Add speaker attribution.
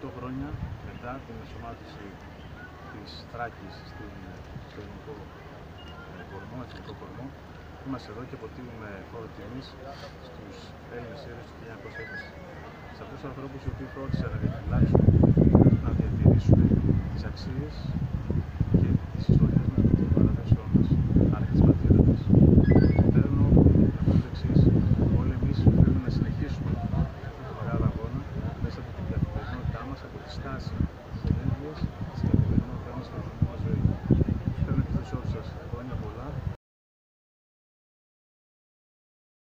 Speaker 1: 8 χρόνια μετά την ενσωμάτωση της Θράκης στην, στο ελληνικό ε, κορμό, εθνικό κορμό, είμαστε εδώ και αποτείουμε φόρο τιμής στους Έλληνες ήρωες του 1920. Σε αυτούς τους ανθρώπους οι οποίοι φρόντισαν να διαφυλάξουν, να διατηρήσουν τις αξίες Wisconsin.